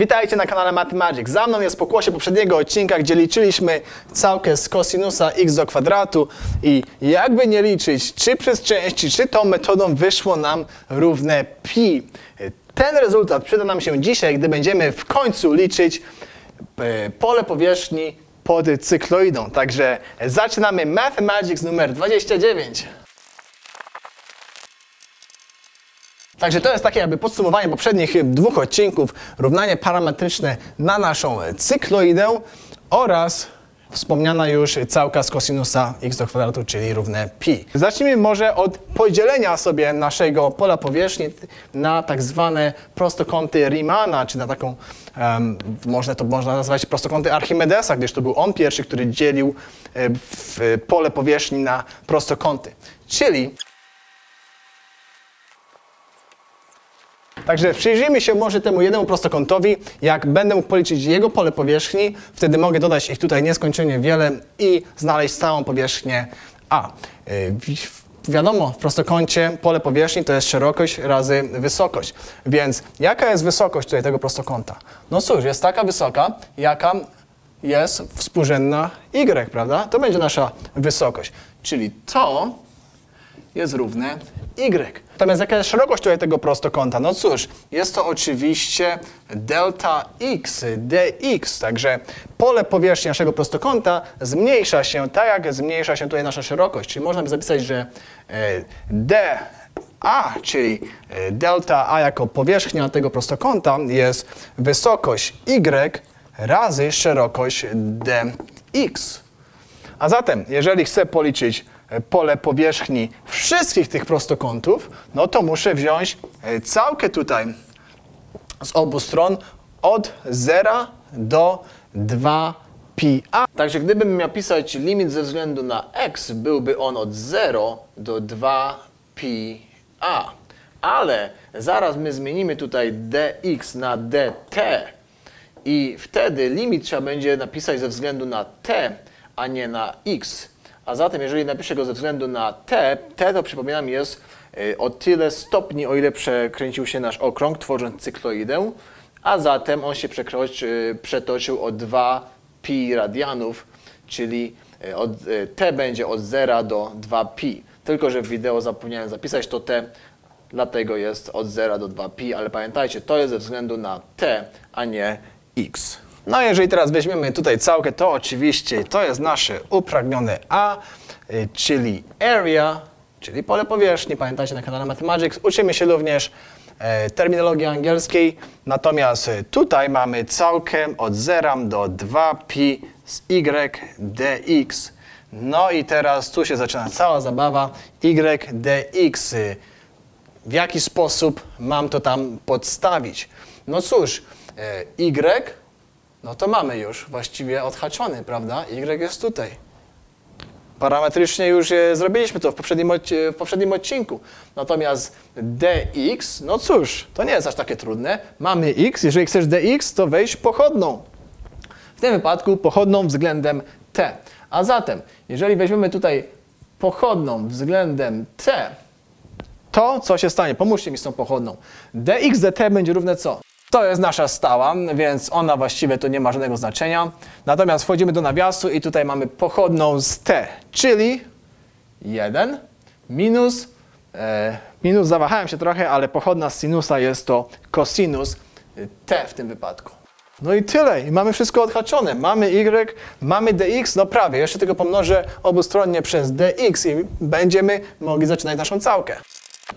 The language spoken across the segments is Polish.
Witajcie na kanale Mathemagic. Za mną jest pokłosie poprzedniego odcinka, gdzie liczyliśmy całkę z kosinusa x do kwadratu i jakby nie liczyć, czy przez części, czy tą metodą wyszło nam równe pi. Ten rezultat przyda nam się dzisiaj, gdy będziemy w końcu liczyć e, pole powierzchni pod cykloidą. Także zaczynamy Mathemagics numer 29. Także to jest takie jakby podsumowanie poprzednich dwóch odcinków, równanie parametryczne na naszą cykloidę oraz wspomniana już całka z kosinusa x do kwadratu, czyli równe pi. Zacznijmy może od podzielenia sobie naszego pola powierzchni na tak zwane prostokąty Riemanna, czy na taką, um, można to można nazwać prostokąty Archimedesa, gdyż to był on pierwszy, który dzielił e, w pole powierzchni na prostokąty. Czyli Także przyjrzyjmy się może temu jednemu prostokątowi. Jak będę mógł policzyć jego pole powierzchni, wtedy mogę dodać ich tutaj nieskończenie wiele i znaleźć całą powierzchnię A. Y, wiadomo, w prostokącie pole powierzchni to jest szerokość razy wysokość. Więc jaka jest wysokość tutaj tego prostokąta? No cóż, jest taka wysoka, jaka jest współrzędna y, prawda? To będzie nasza wysokość. Czyli to jest równe y. Natomiast jaka jest szerokość tutaj tego prostokąta? No cóż, jest to oczywiście delta x, dx, także pole powierzchni naszego prostokąta zmniejsza się tak, jak zmniejsza się tutaj nasza szerokość. Czyli można by zapisać, że e, d a, czyli e, delta a jako powierzchnia tego prostokąta jest wysokość y razy szerokość dx. A zatem, jeżeli chcę policzyć pole powierzchni wszystkich tych prostokątów, no to muszę wziąć e, całkę tutaj z obu stron od 0 do 2 pi a. Także gdybym miał pisać limit ze względu na x, byłby on od 0 do 2 pi a. Ale zaraz my zmienimy tutaj dx na dt i wtedy limit trzeba będzie napisać ze względu na t, a nie na x. A zatem, jeżeli napiszę go ze względu na t, t to przypominam jest y, o tyle stopni, o ile przekręcił się nasz okrąg, tworząc cykloidę, a zatem on się y, przetoczył o 2 pi radianów, czyli y, od, t będzie od 0 do 2 pi. Tylko, że w wideo zapomniałem zapisać to t, dlatego jest od 0 do 2 pi, ale pamiętajcie, to jest ze względu na t, a nie x. No jeżeli teraz weźmiemy tutaj całkę, to oczywiście to jest nasze upragnione A, y, czyli area, czyli pole powierzchni. Pamiętajcie na kanale Mathemagics uczymy się również e, terminologii angielskiej. Natomiast e, tutaj mamy całkę od 0 do 2pi z y dx. No i teraz tu się zaczyna cała zabawa y dx. W jaki sposób mam to tam podstawić? No cóż, e, y no to mamy już właściwie odhaczony, prawda? Y jest tutaj. Parametrycznie już zrobiliśmy to w poprzednim, w poprzednim odcinku. Natomiast dx, no cóż, to nie jest aż takie trudne. Mamy x, jeżeli chcesz dx, to wejdź pochodną. W tym wypadku pochodną względem t. A zatem, jeżeli weźmiemy tutaj pochodną względem t, to co się stanie? Pomóżcie mi z tą pochodną. dx dt będzie równe co? To jest nasza stała, więc ona właściwie to nie ma żadnego znaczenia. Natomiast wchodzimy do nawiasu i tutaj mamy pochodną z t, czyli 1 minus, e, minus zawahałem się trochę, ale pochodna z sinusa jest to cosinus t w tym wypadku. No i tyle. I mamy wszystko odhaczone. Mamy y, mamy dx, no prawie. Jeszcze tylko pomnożę obustronnie przez dx i będziemy mogli zaczynać naszą całkę.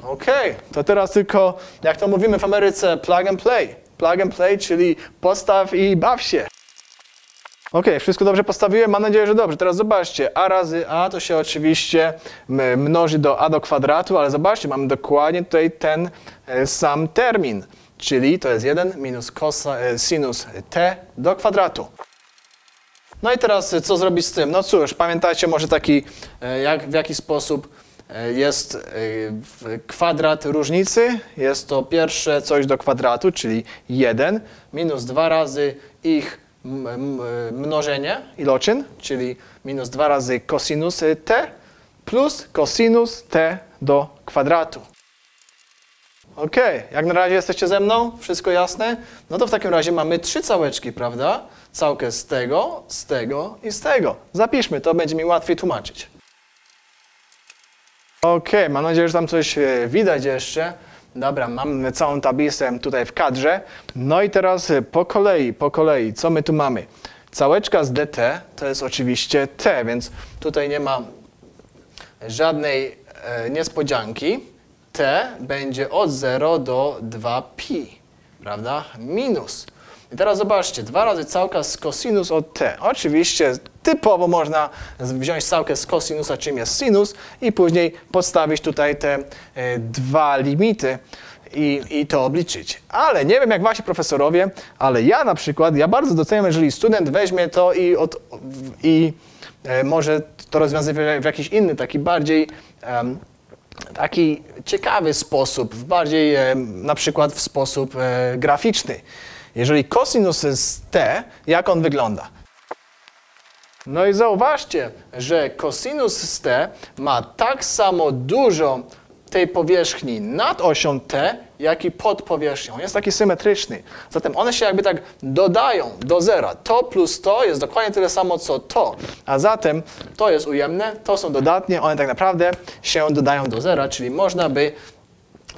OK, to teraz tylko, jak to mówimy w Ameryce, plug and play plug and play, czyli postaw i baw się. Ok, wszystko dobrze postawiłem? Mam nadzieję, że dobrze. Teraz zobaczcie, a razy a to się oczywiście mnoży do a do kwadratu, ale zobaczcie, mamy dokładnie tutaj ten e, sam termin, czyli to jest 1 minus kosa, e, sinus t do kwadratu. No i teraz e, co zrobić z tym? No cóż, pamiętajcie może taki, jak, w jaki sposób jest e, kwadrat różnicy, jest to pierwsze coś do kwadratu, czyli 1 minus 2 razy ich mnożenie, iloczyn, czyli minus 2 razy cosinus t plus cosinus t do kwadratu. Okej, jak na razie jesteście ze mną? Wszystko jasne? No to w takim razie mamy trzy całeczki, prawda? Całkę z tego, z tego i z tego. Zapiszmy, to będzie mi łatwiej tłumaczyć. Okej, mam nadzieję, że tam coś e, widać jeszcze. Dobra, mamy całą tablicę tutaj w kadrze. No i teraz e, po kolei, po kolei, co my tu mamy? Całeczka z dt to jest oczywiście t, więc tutaj nie ma żadnej e, niespodzianki. t będzie od 0 do 2pi, prawda? Minus. I teraz zobaczcie, dwa razy całka z cosinus od t. Oczywiście typowo można wziąć całkę z cosinusa, czym jest sinus, i później podstawić tutaj te e, dwa limity i, i to obliczyć. Ale nie wiem jak wasi profesorowie, ale ja na przykład, ja bardzo doceniam, jeżeli student weźmie to i, od, i e, może to rozwiązywać w jakiś inny, taki bardziej em, taki ciekawy sposób, bardziej e, na przykład w sposób graficzny. Jeżeli cosinus z t, jak on wygląda? No i zauważcie, że cosinus t ma tak samo dużo tej powierzchni nad osią t, jak i pod powierzchnią. Jest taki symetryczny. Zatem one się jakby tak dodają do zera. To plus to jest dokładnie tyle samo, co to. A zatem to jest ujemne, to są dodatnie, one tak naprawdę się dodają do zera, czyli można by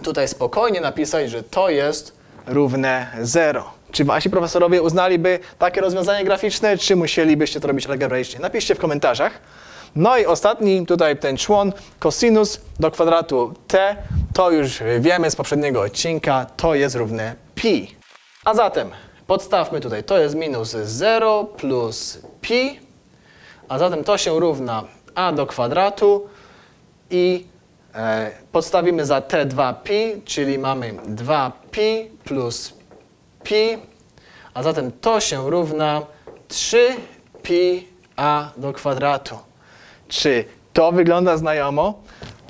tutaj spokojnie napisać, że to jest równe 0. Czy wasi profesorowie uznaliby takie rozwiązanie graficzne, czy musielibyście to robić algebraicznie? Napiszcie w komentarzach. No i ostatni tutaj ten człon, cosinus do kwadratu t, to już wiemy z poprzedniego odcinka, to jest równe pi. A zatem podstawmy tutaj, to jest minus 0 plus pi, a zatem to się równa a do kwadratu i e, podstawimy za t 2pi, czyli mamy 2pi plus pi, a zatem to się równa 3pi a do kwadratu. Czy to wygląda znajomo?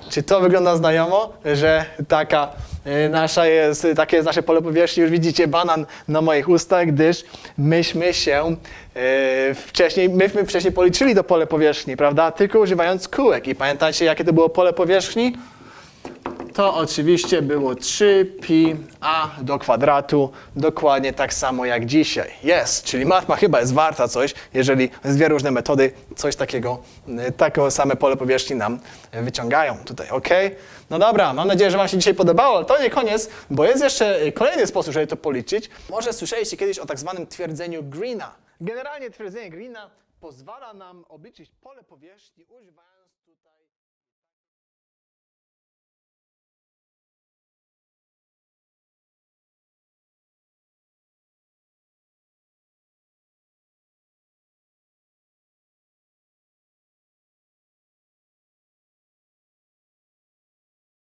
Czy to wygląda znajomo, że taka e, nasza jest, takie jest nasze pole powierzchni, już widzicie banan na moich ustach, gdyż myśmy się e, wcześniej, myśmy wcześniej policzyli to pole powierzchni, prawda? Tylko używając kółek. I pamiętacie, jakie to było pole powierzchni? To oczywiście było 3pi a do kwadratu, dokładnie tak samo jak dzisiaj. Jest, czyli matma chyba jest warta coś, jeżeli dwie różne metody coś takiego, y, takie same pole powierzchni nam wyciągają tutaj, ok? No dobra, mam nadzieję, że Wam się dzisiaj podobało, ale to nie koniec, bo jest jeszcze y, kolejny sposób, żeby to policzyć. Może słyszeliście kiedyś o tak zwanym twierdzeniu Greena. Generalnie twierdzenie Greena pozwala nam obliczyć pole powierzchni używając